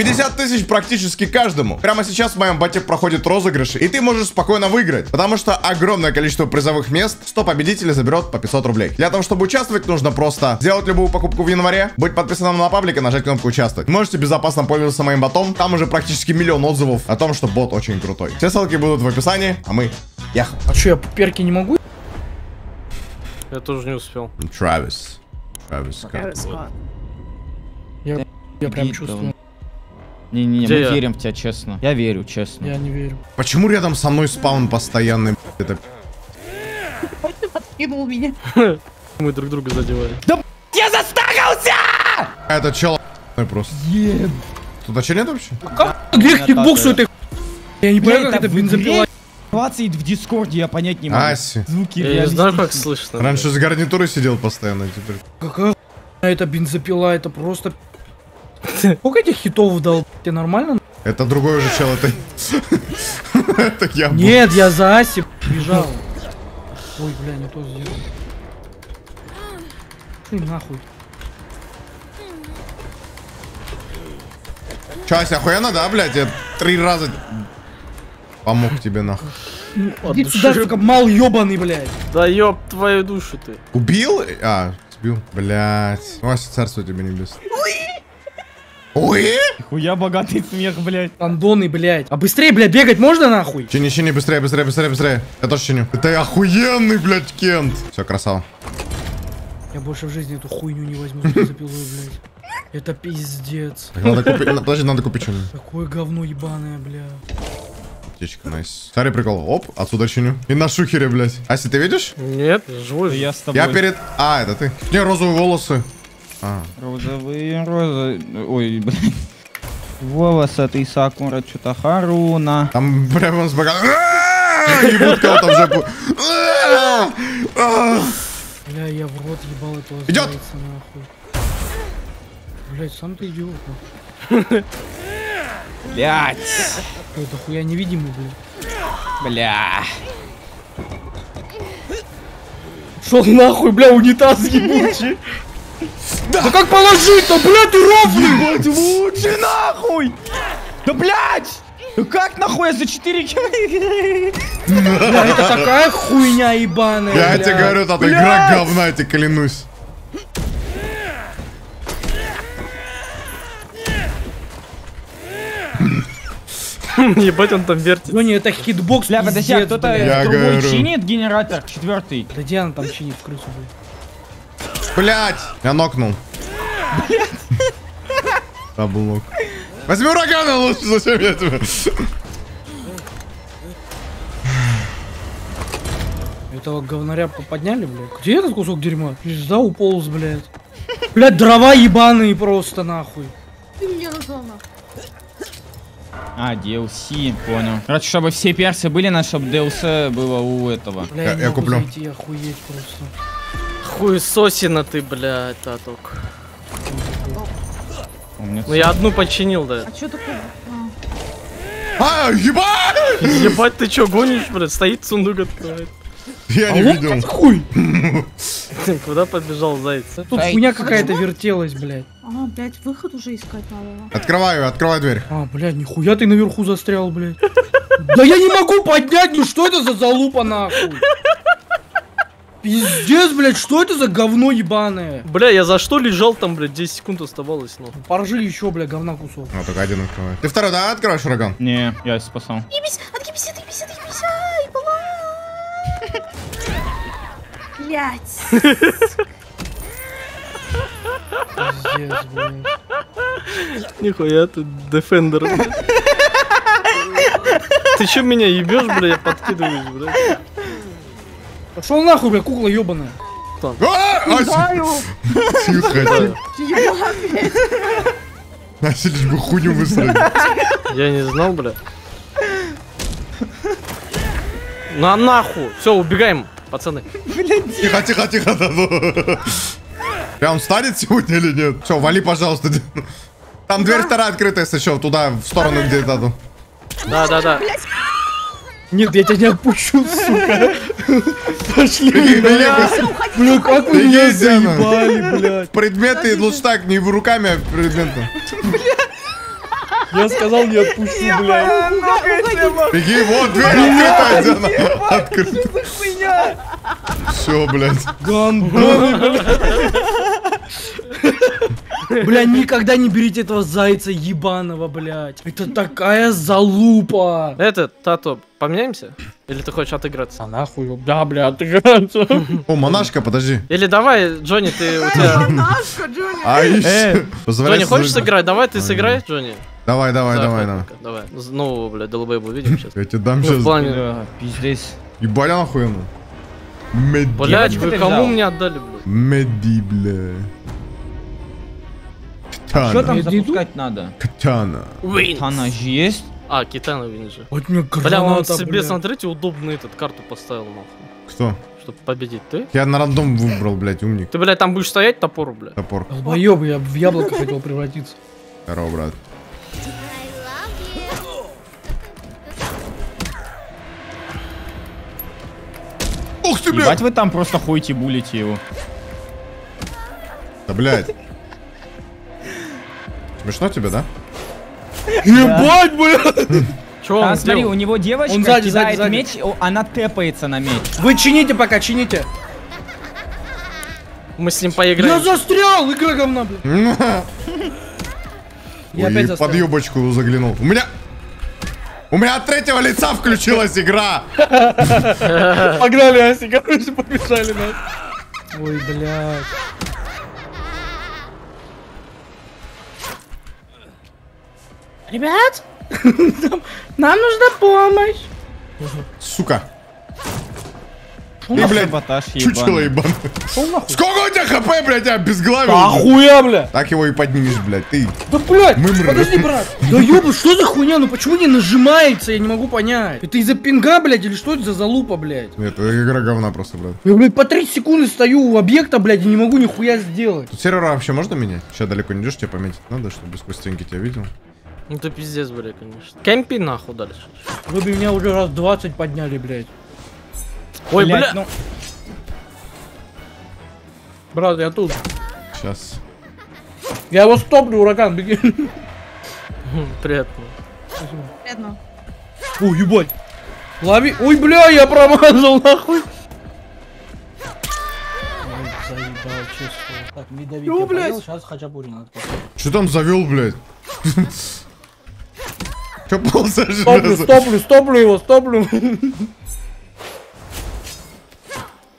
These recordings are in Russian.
50 тысяч практически каждому. Прямо сейчас в моем бате проходит розыгрыш, и ты можешь спокойно выиграть, потому что огромное количество призовых мест 100 победителей заберет по 500 рублей. Для того, чтобы участвовать, нужно просто сделать любую покупку в январе, быть подписанным на паблик и нажать кнопку участвовать. Можете безопасно пользоваться моим ботом, там уже практически миллион отзывов о том, что бот очень крутой. Все ссылки будут в описании, а мы ехали. А что, я перки не могу? Я тоже не успел. Трэвис. Трэвис Скотт. Я, я прям чувствую. Не-не-не, Где мы я? верим в тебя, честно. Я верю, честно. Я не верю. Почему рядом со мной спаун постоянный? Это Кинул меня. Мы друг друга задевали. Я застакался! это чел просто. Тут а че нет вообще? Где хитбокс у этой х- Я не понимаю, как это бензопила. Ситуации в Дискорде я понять не могу. Аси. Звуки Я не знаю, как слышно. Раньше с гарнитурой сидел постоянно, теперь. Какая это бензопила, это просто... Сколько этих хитов дал? Тебе нормально? Это другой уже чел, это... Это я был. Нет, я за Аси бежал. Ой, бля, не то сделал. Ты нахуй. Че, Ася, охуенно, да, блядь? Я три раза помог тебе, нахуй. Иди сюда, сука, мал ебаный, блядь. Да ёб твою душу ты. Убил? А, сбил. Блядь. Ну, Ася, царство тебе небесное. Ой! Хуя богатый смех, блядь. Андоны, блядь. А быстрее, блядь, бегать можно нахуй? Чини, чини, быстрее, быстрее, быстрее, быстрее. Я тоже чиню. Это охуенный, блядь, Кент. Все, красава. Я больше в жизни эту хуйню не возьму с бензопилой, блядь. Это пиздец. Так, надо купить, на- подожди, надо купить что-нибудь. Какое говно ебаное, бля. Аптечка, найс. Смотри, прикол. Оп, отсюда чиню. И на шухере, блядь. Ася, ты видишь? Нет, живой. Я с тобой. Я перед... А, это ты. Не, розовые волосы. А. Розовые розы... Ой, блядь. Волосы ты Сакура что-то Харуна. Там прямо с бока... А, Ебут кого-то в жопу. А, а. Бля, я в рот ебал этого нахуй. Блять, сам ты идиот. Ой, да хуя невидимый, блядь. Бля. Шел нахуй, бля, унитаз ебучий. Да как положить-то, бля, ты ровный! Блядь, лучше нахуй! Да блядь! Ну как нахуй я за 4 километра? Бля, это такая хуйня ебаная, Я тебе говорю, это игра говна, я тебе клянусь. Ебать, он там вертит. Леня, это хитбокс, Бля, подожди, а кто-то блядь. Я другой чинит генератор? Четвертый. Да где она там чинит в крысу, блядь? Блять! Я нокнул. Да, был нок. Возьми урагана лучше, зачем я тебе? Этого говнаря по- подняли, блядь? Где этот кусок дерьма? Пизда уполз, блядь. Блядь, дрова ебаные просто, нахуй. Ты назвал нахуй. А, DLC, понял. Короче, чтобы все персы были, надо, чтобы DLC было у этого. Бля, Я- я, куплю. зайти, охуеть просто. Хуесосина ты, блядь, таток. Ну я одну починил, да. А чё такое? А, А, ебать! Ебать, ты чё, гонишь, блядь? Стоит сундук открывает. Я не А вот видел. хуй! Куда побежал заяц? Тут Ай. хуйня какая-то вертелась, блядь. а, блядь, выход уже искать надо. Открываю, открывай дверь. А, блядь, нихуя ты наверху застрял, блядь. Да я не могу поднять, ну что это за залупа, нахуй? Пиздец, блядь, что это за говно ебаное? Бля, я за что лежал там, блядь, 10 секунд оставалось, ну. Поржи еще, блядь, говна кусок. А, только один открывает. Ты второй, да, открываешь ураган? Не, я спасал. Ебись, отъебись, отъебись, отъебись, ай, была. Блядь. Пиздец, блядь. Нихуя ты, дефендер. Ты чё меня ебешь, бля, я подкидываюсь, блядь? Пошел нахуй, блядь, кукла ебаная. Блядь. Ася лишь бы хуйню высрать. Я не знал, бля. На нахуй! Все, убегаем, пацаны. Тихо, тихо, тихо. да, ну. Прям встанет сегодня или нет? Все, вали, пожалуйста. Там дверь вторая открытая, если что, туда, в сторону где-то. ну. Да, да, да. Нет, я тебя не отпущу, сука. Пошли, блядь. Бля, как вы Беги, меня заебали, блядь. Предметы лучше так, не в руками, а предметно. Я сказал, не отпущу, блядь. Беги, вот дверь открыта, Диана. Открыта. Все, блядь. Гандоны, блядь. Бля, никогда не берите этого зайца ебаного, блядь. Это такая залупа. Это, Тато, поменяемся? Или ты хочешь отыграться? А нахуй, да, бля, отыграться. О, монашка, подожди. Или давай, Джонни, ты у тебя... Монашка, Джонни. Ай, Э, Джонни, хочешь сыграть? Давай ты сыграй, Джонни. Давай, давай, давай, давай. Давай. Ну, бля, долбоеб увидим сейчас. Я тебе дам Ну, сейчас. плане... бля, пиздец. Ебать охуенно. Меди. Блять, вы кому мне отдали, блядь? Меди, бля. Что Катана. там запускать надо? Катана. Она же есть? А, Китана Винджи. Вот мне Бля, он граната, себе, смотрите, удобно этот карту поставил, нахуй. Кто? Чтобы победить. Ты? Я на рандом выбрал, блядь, умник. Ты, блядь, там будешь стоять топор, блядь. Топор. Долбоёб, я в яблоко хотел превратиться. Здорово, брат. Ух ты, блядь! Ебать вы там просто ходите булите его. Да, блядь. Смешно тебе, да? Ебать, бля! Че он смотри, у него девочка Он сзади, кидает сзади, меч, она тэпается на меч. Вы чините пока, чините. Мы с ним Я поиграем. застрял, игра говна, блядь. Я опять под юбочку заглянул. У меня... У меня от третьего лица включилась игра. Погнали, Аси, короче, побежали, да. Ой, блядь. Ребят, нам- нужна помощь. Сука. Ты, блядь, чучело ебаный. Сколько у тебя хп, блядь, я обезглавил? Да Охуя, бля. Так его и поднимешь, блядь, ты. Да, блядь, Мымры. подожди, брат. Да ёбу, что за хуйня? Ну почему не нажимается? Я не могу понять. Это из-за пинга, блядь, или что это за залупа, блядь? Нет, это игра говна просто, блядь. Я, блядь, по 30 секунды стою у объекта, блядь, и не могу нихуя сделать. Тут сервера вообще можно менять? Сейчас далеко не идешь, тебе пометить надо, чтобы без стенки тебя видел. Ну ты пиздец, блядь, конечно. Кемпи нахуй дальше. Вы бы меня уже раз 20 подняли, блядь. Ой, Блядь, бля. ну, Брат, я тут. Сейчас. Я его стоплю, ураган, беги. Хм, Приятно. Приятно. Ой, ебать. Лови. Ой, бля, я промазал, нахуй. Ой, заебал, чувствую. Так, медовик Ну, я блядь. поел, сейчас хачапури надо. Что там завел, блядь? Че полза Стоплю, стоплю, стоплю его, стоплю.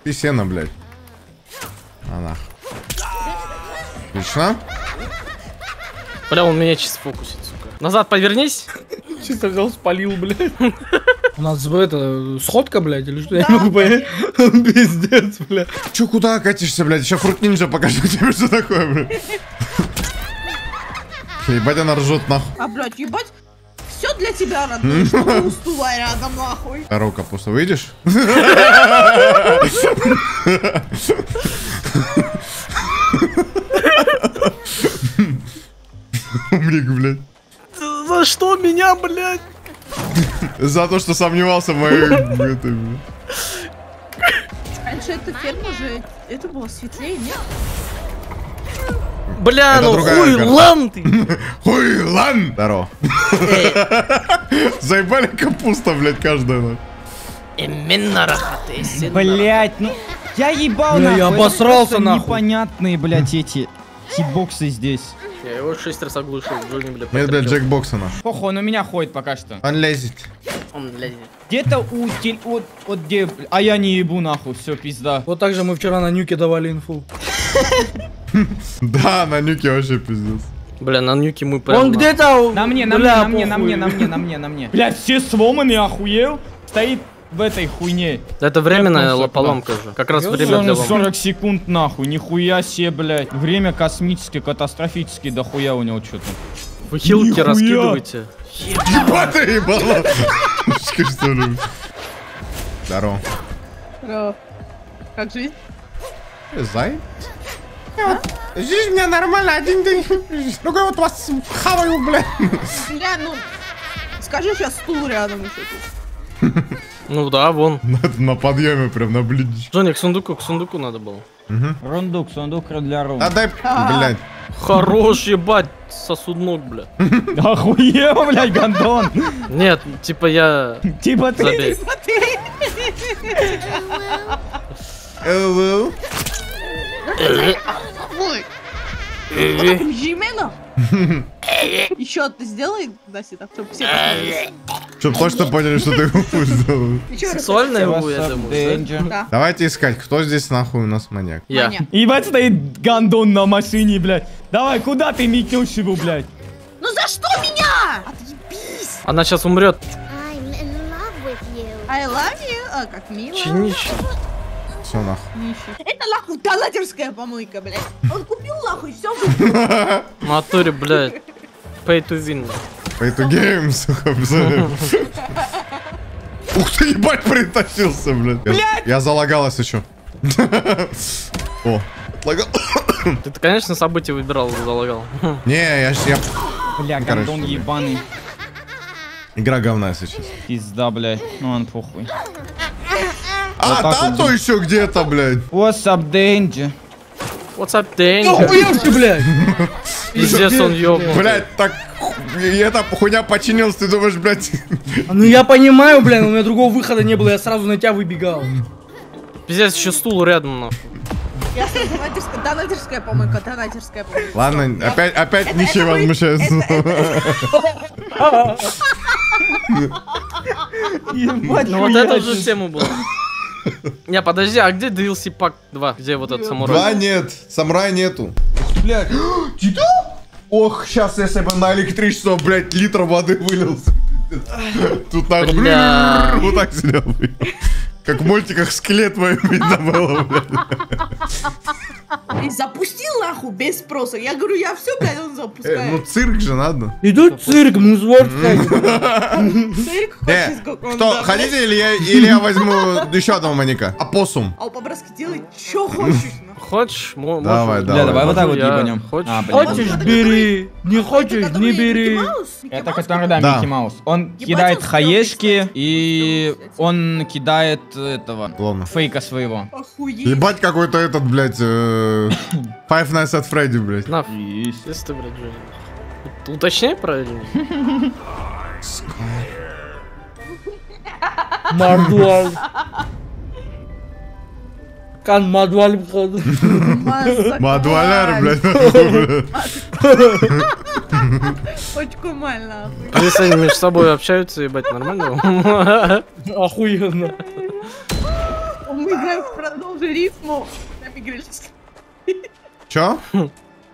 Ты сено, блядь. А нах. Отлично. Бля, он меня чисто фокусит, сука. Назад повернись. Чисто взял, спалил, блядь. У нас это сходка, блядь, или что? Я не могу понять. Пиздец, блядь. Че, куда катишься, блядь? Еще фрут нинджа покажу тебе, что такое, блядь. Ебать, она ржет, нахуй. А, блядь, ебать. Все для тебя, родной, что стула рядом, нахуй. Здорово, капуста, выйдешь? Умник, блядь. За что меня, блядь? За то, что сомневался в моей... этой, блядь. Раньше эта ферма же, это было светлее, нет? Бля, Это ну хуй карта. ты. Хуй, лан! Здорово. Заебали капуста, блядь, каждая. Именно рахаты. блядь, ну, я ебал Бля, нахуй. я обосрался, нахуй. Непонятные, блядь, эти хитбоксы здесь. Я его шесть раз оглушил, Джонни, бля, Нет, блядь. Джекбокса, нахуй. Похуй, он у меня ходит пока что. Он лезет. Он, блядь. Где-то у тель... Вот, вот где... А я не ебу нахуй, все, пизда. Вот так же мы вчера на нюке давали инфу. Да, на нюке вообще пиздец. Бля, на нюке мы прям... Он где-то... На мне, на мне, Бля, на мне, на мне, на мне, на мне, на мне. Блядь, все сломанные, охуел? Стоит в этой хуйне. Это временная Я поломка же. Как раз Я время для 40, ломки. 40 секунд нахуй, нихуя себе, блядь. Время космически, катастрофически, дохуя у него что-то. Вы хилки Нихуя. раскидываете. Что ли? Здорово. Здорово. Как жизнь? Зай? Жизнь у меня нормально, один день. Другой вот вас хаваю, блядь. Бля, ну, скажи сейчас стул рядом еще тут. Ну да, вон. На, на подъеме прям на блинчик. Джонни, к сундуку, к сундуку надо было. Рундук, сундук для рун. А дай, блядь. Хорош, ебать, сосуднок, бля. Охуел, блядь, гандон. Нет, типа я... Типа ты. Забей. Hello. Ой. Жимена? Еще ты сделай, Даси, так, чтобы все посмотрели. Чтоб точно поняли, что ты хуй сделал. Сексуальная его, я думаю. да? Давайте искать, кто здесь нахуй у нас маньяк. Я. Ебать стоит гандон на машине, блядь. Давай, куда ты метнешь его, блядь? Ну за что меня? Отъебись. Она сейчас умрет. I love you. А, как мило. Чинище. Все нахуй. Это нахуй донатерская помойка, блядь. Он купил нахуй все. В натуре, блядь. Pay to win. Pay to game, сука. Ух ты, ебать, притащился, блядь. Я, я залагалась еще. О, отлагал. Ты, конечно, события выбирал, залагал. Не, я, ж- я... Бля, Короче, гандон ебаный. Игра говна сейчас. Пизда, блядь. Ну он похуй. А, вот, то еще где-то, блядь. What's up, danger? What's up, Ну, danger? охуевший, блядь. Пиздец, он ёбнул. Блядь, так... И эта хуйня починилась, ты думаешь, блядь... Ну я понимаю, блин, у меня другого выхода не было, я сразу на тебя выбегал. Пиздец, еще стул рядом, нахуй. Я донатерская, донатерская помойка, донатерская помойка. Ладно, опять, опять Это- ничего это возмущается. Ебать, Ну вот это уже тема была. Не, подожди, а где DLC пак 2? Где вот этот Два самурай? нет, самурая нету. Блядь, тебя? Ох, сейчас если бы на электричество, блядь, литр воды вылился. Тут так, Бля. вот так сидел. бы. Как в мультиках скелет мой видно было, блядь. И запустил нахуй без спроса. Я говорю, я все, блядь, он Э, ну запускает. цирк же надо. Идут цирк, ну звор, Цирк Э, хочет, как он, кто, да, хотите или я, или я возьму еще одного маньяка? Апоссум. А у Поброски делай, что хочешь. Хочешь? Мо- Давай, можешь. давай. Бля, давай вот так вот ебанем. Хочешь? А. Хочешь, бери. Не хочешь, Это не бери. Это который, да, Да. Микки Маус. Он Ебать, кидает он хаешки и он кидает этого Ладно. фейка своего. Охуеть. Ебать какой-то этот, блядь, э, Five Nights at Freddy, блядь. На, если ты, блядь, Джонни. Ут- Уточняй правильно. Мадуаль. Кан мадуаль вход. Мадуаляр, блядь. Очку маль, нахуй. Если они между собой общаются, ебать, нормально? Охуенно. Мы играем в продолжи рифму на мигрельском. Чё?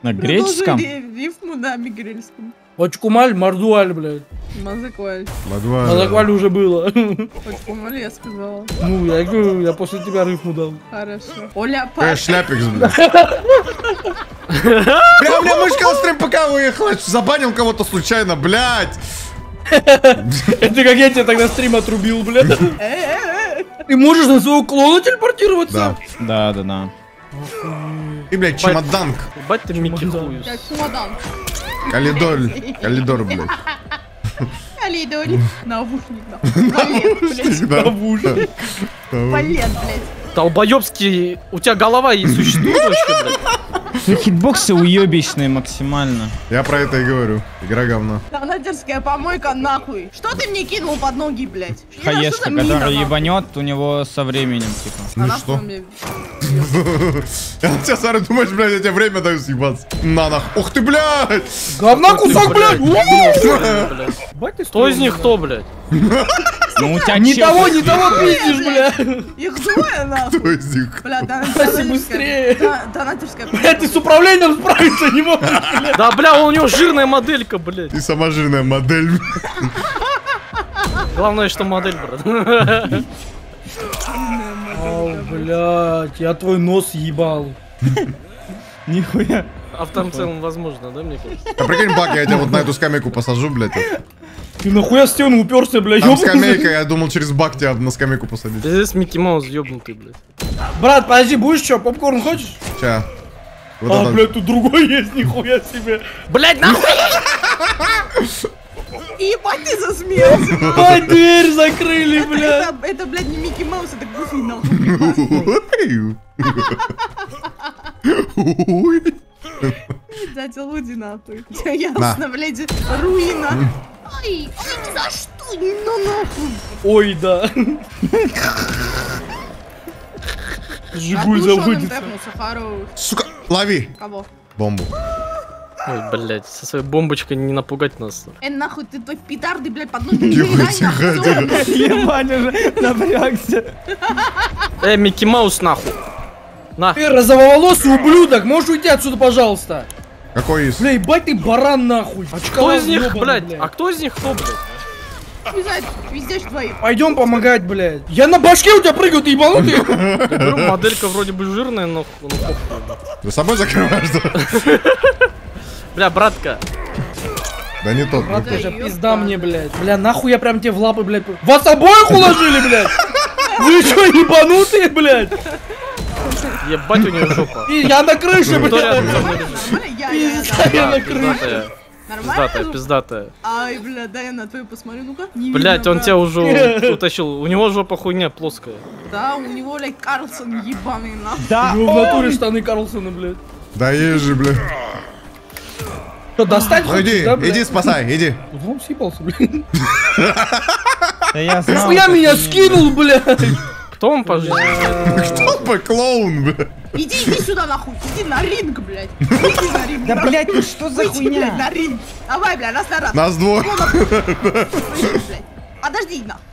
На греческом? Продолжи ри- рифму на мигрельском. Очкумаль, мардуаль, блядь. Мазакваль. А закваль уже было. Очку маль, я сказала. Ну, я говорю, я после тебя рифму дал. Хорошо. Оля, Какая Паш. шляпикс, блядь. Бля, у меня мышка на стрим ПК выехала. Забанил кого-то случайно, блядь. Это как я тебя тогда стрим отрубил, блядь. Ты можешь на своего клона телепортироваться? Да. Да, да. И, блядь, чемоданк. Ебать ты Микки хуюс. Я Калидоль. Калидор, блядь. Алидоль. Наушник, блядь. Да. Балет, блядь. Долбоебский, у тебя голова и существует вообще, блядь? Ну, хитбоксы уебищные максимально. Я про это и говорю. Игра говно. Донатерская помойка, нахуй. Что ты мне кинул под ноги, блядь? Хаешка, нахуй? ебанет у него со временем, типа. Ну что? Я сейчас, Сара, думаешь, блядь, я тебе время даю съебаться. На нах. Ух ты, блядь. Говна кусок, блядь! Кто из них кто, блядь? Ну у тебя Не чел- того, не того пиздишь, блядь! Их двое, нахуй. Кто из них? Бля, быстрее. да- Донатерская Блядь, ты с управлением справиться не можешь, блядь! Да, бля, у него жирная моделька, блядь. Ты сама жирная модель. Главное, что модель, брат. Ау, блядь, я твой нос ебал. Нихуя. А в том целом возможно, да, мне кажется? А прикинь, Бак, я тебя вот на эту скамейку посажу, блядь. Ты нахуя в стену уперся, блядь, Там ёбаный. скамейка, я думал через Бак тебя на скамейку посадить. Здесь Микки Маус ёбнутый, блядь. Брат, подожди, будешь что, попкорн хочешь? Ща. Вот а, это. блядь, тут другой есть, нихуя себе. Блядь, нахуй! Ебать, ты засмеялся. Ебать, дверь закрыли, блядь. Это, это, блядь, не Микки Маус, это Гуфи, нахуй. Ой. Дятел Вуди, нахуй. Я На. на, блядь, руина. Ой, ой, за что? Ну нахуй. Ой, да. Жигуль хорош. Сука, лови Кого? бомбу. Ой, блядь, со своей бомбочкой не напугать нас. Э, нахуй, ты твой петарды, блядь, под ноги Тихо, не тихо, тихо. Ебать уже напрягся. Э, Микки Маус нахуй. На. Ты розоволосый ублюдок, можешь уйти отсюда, пожалуйста? Какой из? Бля, ебать ты баран нахуй. Кто Очколаз из них, блядь? блядь. А кто из них кто, блядь? Не знаю, везде ж твои. Пойдем помогать, блядь. Я на башке у тебя прыгаю, ты ебанутый? Моделька вроде бы жирная, но ну. За собой закрываешь, да? Бля, братка, Да не тот. Брат, не тот. пизда мне, блядь. Бля, нахуй я прям тебе в лапы, блядь. Вас обоих уложили, блядь? Вы что, ебанутые, блядь? ебать у нее жопа. И я на крыше, блядь. Пизда, да. я на крыше. Пиздатая, пиздатая. Ай, бля, дай я на твою посмотрю, ну-ка. Блять, он брат. тебя уже утащил. У него жопа хуйня плоская. Да, у него, блядь, Карлсон ебаный, нахуй. Да, У него в натуре штаны Карлсона, блядь. Да есть же, бля. Что, достать Ну хочешь, иди, да, блядь? иди спасай, иди. Он съебался, блядь. да я знал. Меня скинул, блядь? Кто он по жизни? Кто бы клоун, бля? Иди, иди сюда, нахуй. Иди на ринг, блядь. Иди на ринг. Да, блядь, ну что за блядь, хуйня? на ринг. Давай, блядь, раз на раз. Нас двое. Блядь. Подожди, нахуй.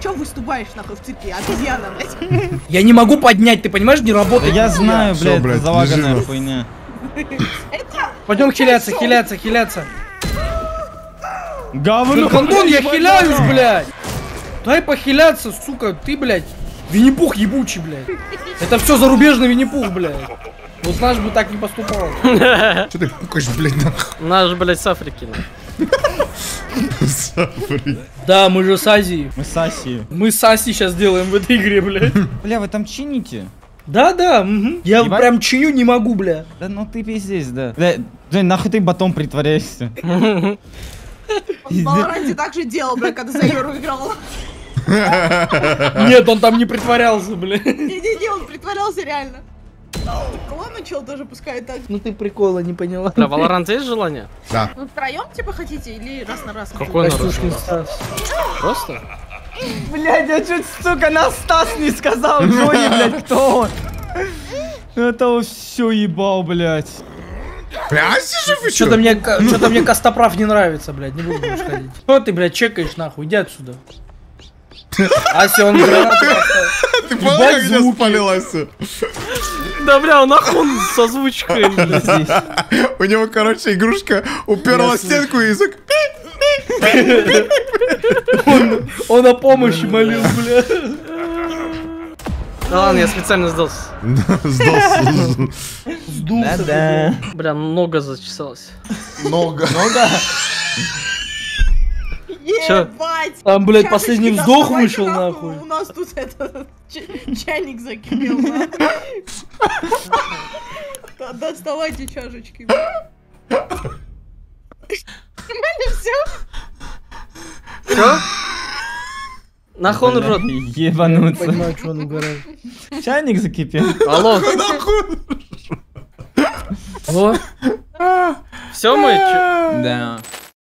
Чё выступаешь, нахуй, в цирке? Обезьяна, блядь. Я не могу поднять, ты понимаешь, не Да работает. я знаю, блядь, блядь, это залаганная хуйня. Пойдем хиляться, хиляться, хиляться. Говно. Антон, я хиляюсь, блядь. Дай похиляться, сука, ты, блядь. Винни-Пух ебучий, блядь. Это все зарубежный Винни-Пух, блядь. Вот наш бы так не поступал. Че ты пукаешь, блядь, нахуй? Наш, блядь, с Африки. нахуй. Сафари. Да, мы же с Азии. Мы Саси. Мы с Аси сейчас делаем в этой игре, блядь. Бля, вы там чините? Да, да, мгм. я Ебать. прям чиню не могу, бля. Да ну ты пиздец, да. Бля, Жень, нахуй ты батом притворяешься? Он в Валоранте так же делал, блядь, когда за Юру играл. Нет, он там не притворялся, бля. Не-не-не, он притворялся реально. Ладно, чел тоже пускай так. Ну ты прикола не поняла. Бля, Валорант есть желание? Да. Вы втроем, типа, хотите или раз на раз? Какой? Костюшкин Стас. Просто? Блядь, я чуть, сука, на Стас не сказал, Джонни, блядь, кто он? Это все ебал, блядь. Бля, Аси жив еще? Что-то мне, мне Костоправ не нравится, блядь, не буду больше ходить. Что ты, блядь, чекаешь нахуй, иди отсюда. Ася, он гранату. Ты понял, как меня спалил Ася? Да, бля, он нахуй он с озвучкой. блядь. Здесь. У него, короче, игрушка уперла стенку и язык. Он о помощи молил, бля. Да ладно, я специально сдался. Сдался. Сдулся. Да-да. Бля, нога зачесалась. Много. Чё? Ебать! Там, блядь, последний вздох вышел, нахуй. У нас тут это ч- чайник закипел. нахуй. Да, Доставайте чашечки. Нормально все? Чё? Нахуй он рот. Ебануться. Понимаю, что он угорает. Чайник закипел. Алло, О, все мы? Да.